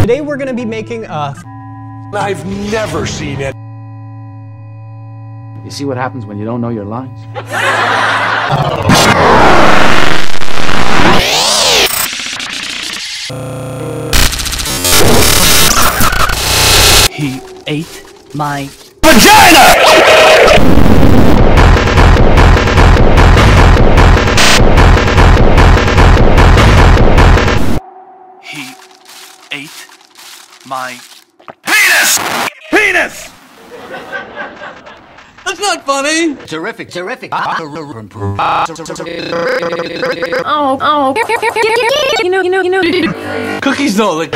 Today we're gonna be making a I've never seen it. You see what happens when you don't know your lines? He ate my vagina! Ate my penis! Penis! That's not funny! Terrific, terrific. Oh, oh. You know, you know, you know. Cookies don't look